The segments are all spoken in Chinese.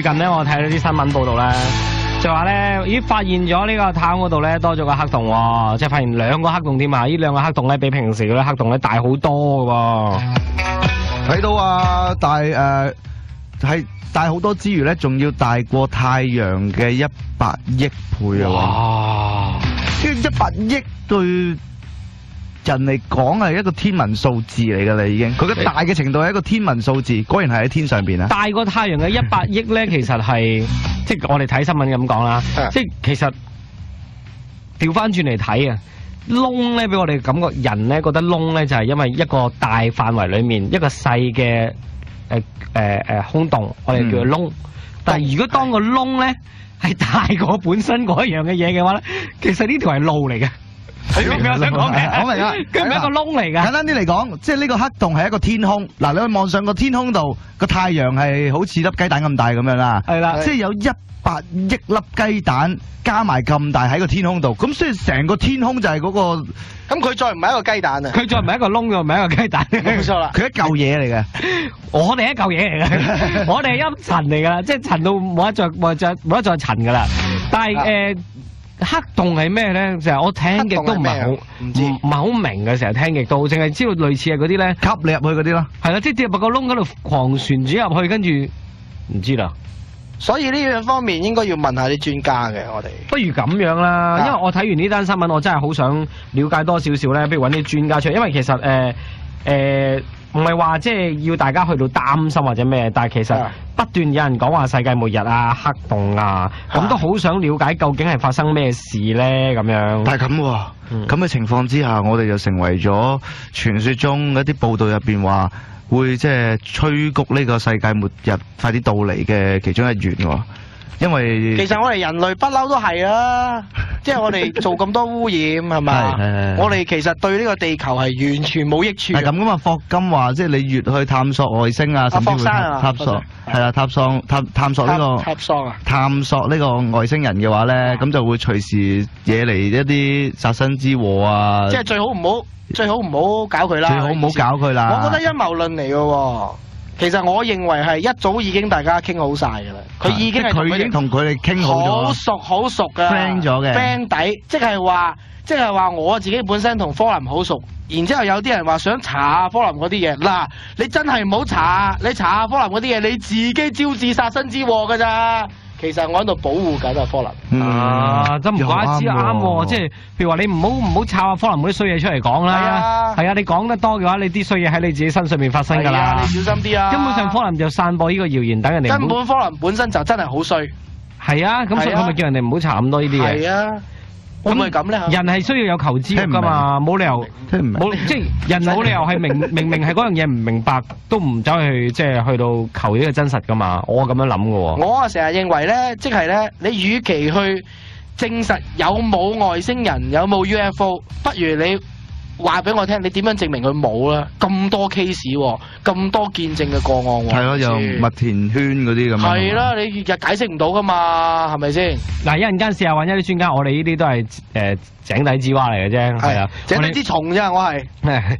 最近咧，我睇到啲新聞報道咧，就話咧，咦，發現咗呢個太空嗰度咧多咗個黑洞喎，即係發現兩個黑洞添啊！呢兩個黑洞咧比平時嗰啲黑洞咧大好多嘅喎。睇到啊，大誒係大好多之餘咧，仲要大過太陽嘅一百億倍啊！哇！呢一百億對人嚟講係一個天文數字嚟㗎啦，已經。佢嘅大嘅程度係一個天文數字，果然係喺天上邊啊！大過太陽嘅一百億咧，其實係即係我哋睇新聞咁講啦，即係其實調翻轉嚟睇啊，窿咧俾我哋感覺人咧覺得窿咧就係因為一個大範圍裡面一個細嘅誒誒誒空洞，我哋叫做窿。但係如果當個窿咧係大過本身嗰一樣嘅嘢嘅話咧，其實呢條係路嚟嘅。你明唔明我想講咩？我明啦佢唔係一個窿嚟㗎。簡單啲嚟講，即係呢個黑洞係一個天空。嗱，你去望上個天空度，個太陽係好似粒雞蛋咁大咁樣啦。係啦即係有一百億粒雞蛋加埋咁大喺個天空度，咁所以成個天空就係嗰個咁佢再唔係一個雞蛋啊！佢再唔係一個窿，又唔係一個雞蛋。冇錯啦，佢一嚿嘢嚟嘅。我哋一嚿嘢嚟嘅，我哋係一塵嚟噶啦，即係塵到冇得再冇得再冇得再塵噶啦。但係誒、呃黑洞係咩咧？就係我聽極都唔係好唔知唔唔係好明嘅，成日聽極都，淨係知道類似係嗰啲咧，吸你入去嗰啲咯。係啦，即係跌入個窿嗰度狂旋轉入去，跟住唔知啦。所以呢樣方面應該要問下啲專家嘅，我哋。不如咁樣啦，啊因為我睇完呢單新聞，我真係好想了解多少少咧，不如揾啲專家出嚟，因為其實誒誒唔係話即係要大家去到擔心或者咩，但係其實啊不斷有人講話世界末日啊、黑洞啊，咁啊都好想了解究竟係發生咩事咧咁樣。但係咁喎，嗯咁嘅情況之下，我哋就成為咗傳說中一啲報道入邊話會即係催谷呢個世界末日快啲到嚟嘅其中一員喎。因為其實我哋人類不嬲都係啦，即係我哋做咁多污染係嘛係係係，我哋其實對呢個地球係完全冇益處嘅。係咁噶嘛，霍金話即係你越去探索外星啊，甚至會霍生啊探索霍係啦，探索探探索呢個探索呢個外星人嘅話咧，咁就會隨時惹嚟一啲殺身之禍啊！即係最好唔好，最好唔好搞佢啦。最好唔好搞佢啦。我覺得陰謀論嚟嘅喎。其實我認為係一早已經大家傾好晒㗎啦，佢已經係佢已經同佢哋傾好咗。好熟好熟㗎 friend 咗嘅 friend 底，即係話即係話我自己本身同科林好熟，然之後有啲人話想查下科林嗰啲嘢，嗱你真係唔好查，你查下科林嗰啲嘢，你自己招致殺身之禍㗎咋。其實我喺度保護緊啊科林。嗯啊，真唔怪之啱喎，即係係譬如話你唔好唔好抄阿科林嗰啲衰嘢出嚟講係啦啊，係啊，你講得多嘅話，你啲衰嘢喺你自己身上面發生㗎啦你。小心啲啊！根本上科林就散播呢個謠言，等人哋根本科林本身就真係好衰。係啊，咁所以咪叫人哋唔好查咁多呢啲嘢。係啊，會唔會咁咧？人係需要有求知欲噶嘛，冇理由聽唔明冇即係人 冇理由係明明明係嗰樣嘢唔明白，都唔走去即係去到求呢個真實噶嘛。我咁樣諗嘅喎。我啊成日認為咧，即係咧，你與其去證實有冇外星人，有冇 UFO，不如你話俾我聽，你點樣證明佢冇啦？咁多 case，喎咁多見證嘅個案喎。係咯，又麥田圈嗰啲咁樣。係啦，你日解釋唔到噶嘛，係咪先？嗱，一陣間試下揾一啲專家，我哋呢啲都係誒井底之蛙嚟嘅啫，係啊。井底之蟲啫，我係。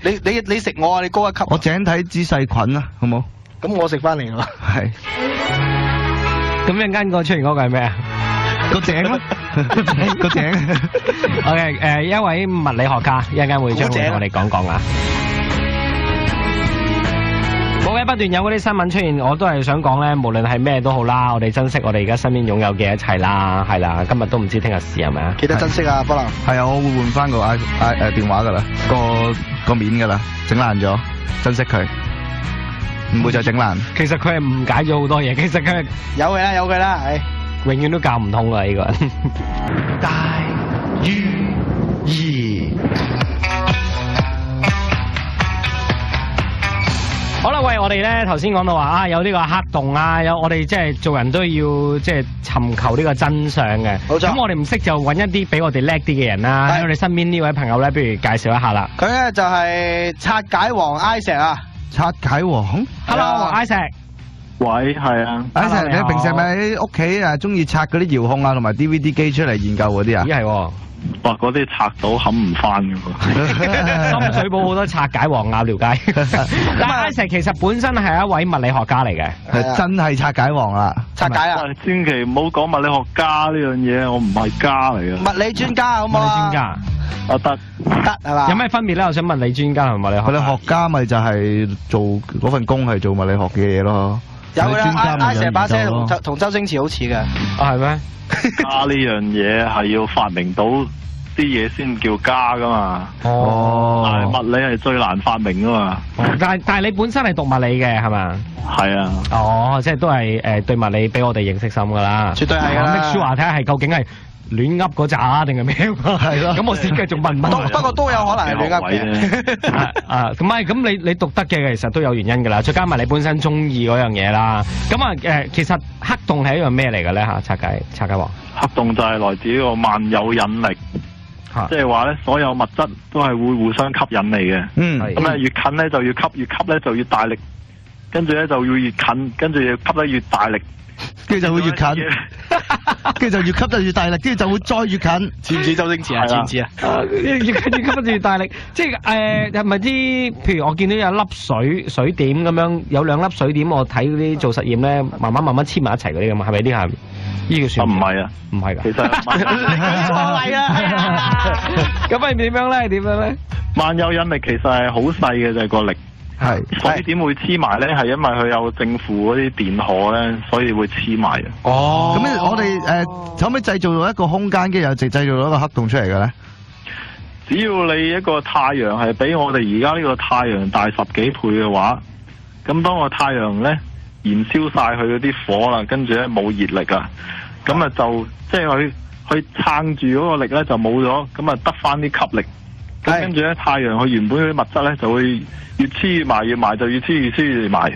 你你你食我啊，你高一級。我井底之細菌啊，好冇？咁我食翻嚟啦。係咁一陣間個出現嗰個係咩啊？個井咯，個井。OK，誒、一位物理學家一陣間會將會同我哋講講啊。冇嘅，不斷有嗰啲新聞出現，我都係想講咧，無論係咩都好啦，我哋珍惜我哋而家身邊擁有嘅一切啦，係啦，今日都唔知聽日事係咪啊？記得珍惜啊，不能。係啊，我會換翻個 i i 誒電話噶啦，個個面噶啦，整爛咗，珍惜佢，唔會再整爛。其實佢係誤解咗好多嘢，其實佢係有嘅啦，有嘅啦，唉。永遠都教唔通啊！呢個人。大於二。好啦，喂，我哋咧頭先講到話啊，有呢個黑洞啊，有我哋即係做人都要即係尋求呢個真相嘅。冇錯咁我哋唔識就揾一啲比我哋叻啲嘅人啦。係喺我哋身邊呢位朋友咧，不如介紹一下啦。佢咧就係拆解王 Isaac 啊。拆解王 Hello，係啊 Isaac。喂，係啊，，Isaac，你你好平時係咪喺屋企啊中意拆嗰啲遙控啊同埋 DVD 機出嚟研究嗰啲啊？咦係喎，哇！嗰啲拆到冚唔翻嘅喎。深水埗好多拆解王鴨了解。但係阿石其實本身係一位物理學家嚟嘅。係真係拆解王啦！拆解啊！千祈唔好講物理學家呢樣嘢，我唔係家嚟嘅。物理專家好物理唔好啊？專家啊得，得係嘛？有咩分別咧？我想問你專家同物理學物理學家咪就係做嗰份工係做物理學嘅嘢咯。有啦專家咪，I 有成把聲同周同周星馳好似嘅。啊？係咩？家呢樣嘢係要發明到啲嘢先叫家噶嘛。哦但係物理係最難發明噶嘛。但係但係你本身係讀物理嘅係嘛？係啊，哦，即係都係誒對物理俾我哋認識深㗎啦。絕對係㗎啦 Make sure 睇下係究竟係亂噏嗰扎定係咩？係咯咁我先繼續問問。都不過都有可能係亂噏位嘅。咁咪 咁你你讀得嘅其實都有原因㗎啦，再加埋你本身中意嗰樣嘢啦。咁啊誒，其實黑洞係一樣咩嚟嘅咧嚇？拆解拆解王黑洞就係來自呢個萬有引力，嚇即係話咧，所有物質都係會互相吸引你嘅。嗯，咁咧越近咧就越吸，越吸咧就越大力，跟住咧就要越近，跟住要吸得越大力，跟住就會越近，跟住就越吸得越大力，跟住就會再越近。似唔似周星馳啊？係啊似唔似啊？啊越越越吸得越大力，即係誒係咪啲？譬如我見到有粒水水點咁樣，有兩粒水點，我睇嗰啲做實驗咧，慢慢慢慢黐埋一齊嗰啲咁啊，係咪啲係？呢個啊算唔係啊，唔係㗎。其實錯位 啦！咁係點樣咧？點樣咧？萬有引力其實係好細嘅就係個力，係所以點會黐埋咧？係因為佢有正負嗰啲電荷咧，所以會黐埋嘅。哦咁，我哋誒可唔可以製造到一個空間，跟住又直製造到一個黑洞出嚟嘅咧？只要你一個太陽係比我哋而家呢個太陽大十幾倍嘅話，咁當個太陽咧燃燒晒佢嗰啲火啦，跟住咧冇熱力啊，咁啊就即係佢佢撐住嗰個力咧就冇咗，咁啊得翻啲吸力。咁跟住咧，太陽佢原本嗰啲物質咧就會越黐越埋，越埋就越黐越黐越埋。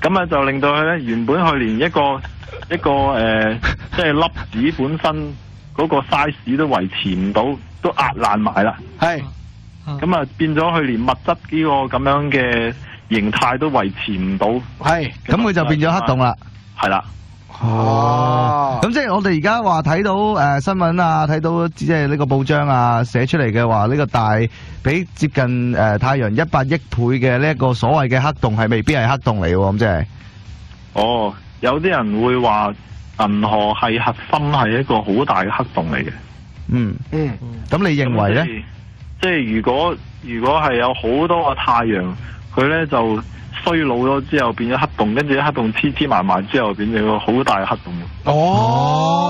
咁啊就令到佢咧原本佢連一個 一個誒、呃即係粒子本身嗰個 size 都維持唔到，都壓爛埋啦。係咁啊變咗佢連物質呢個咁樣嘅形態都維持唔到。係咁佢就變咗黑洞啦。係啦，哦咁即係我哋而家話睇到誒、呃新聞啊，睇到即係呢個報章啊寫出嚟嘅話，呢、個大比接近誒、呃太陽一百億倍嘅呢一個所謂嘅黑洞係未必係黑洞嚟喎，咁即係哦，有啲人會話銀河系核心係一個好大嘅黑洞嚟嘅。嗯，嗯咁你認為咧？即係？即係如果如果係有好多個太陽，佢咧就衰老咗之后变咗黑洞，跟住黑洞黐黐埋埋之后变咗个好大黑洞。哦，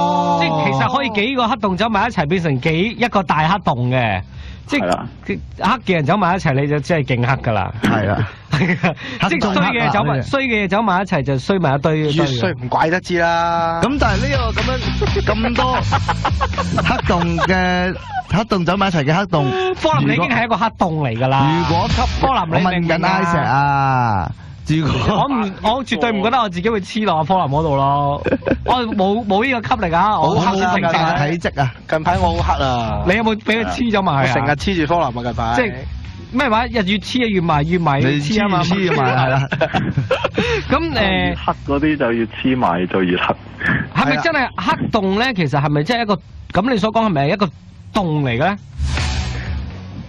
係其實可以幾個黑洞走埋一齊變成幾一個大黑洞嘅，即係黑嘅人走埋一齊你就真係勁黑㗎啦。係啦，即係衰嘅嘢走埋，衰嘅嘢走埋一齊就衰埋一堆。越衰唔怪得知啦。咁但係呢個咁樣咁多 黑洞嘅黑洞走埋一齊嘅黑洞，科林你已經係一個黑洞嚟㗎啦。如果吸科林你明唔明 I 石啊？啊，如果我唔，我絕對唔覺得我自己會黐落科林嗰度咯。我冇冇呢個吸力啊！我好黑啊黑成。體積啊，近排我好黑啊，你有冇俾佢黐咗埋啊？成日黐住科林啊，近排。即係咩話？日越黐啊，越埋越埋你黐啊嘛。黐黐埋係啦。咁誒，黑嗰啲就越黐埋就越黑。係咪真係黑洞咧？其實係咪真係一個咁？你所講係咪係一個洞嚟嘅咧？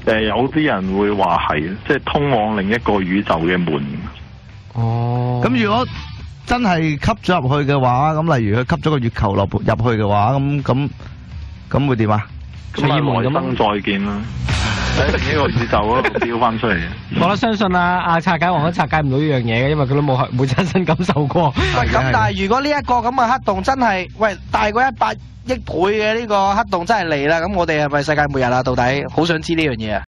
誒有啲人會話係，即係通往另一個宇宙嘅門。哦咁如果真係吸咗入去嘅話，咁例如佢吸咗個月球落入去嘅話，咁咁咁會點啊？咁啊，隨意門咁來生再見啦！喺另一個宇宙嗰度飆翻出嚟嘅。我都相信啊，阿拆解王都拆解唔到呢樣嘢嘅，因為佢都冇 冇親身感受過。喂，咁但係如果呢一個咁嘅黑洞真係，喂大過一百億倍嘅呢個黑洞真係嚟啦，咁我哋係咪世界末日啊？到底好想知呢樣嘢啊！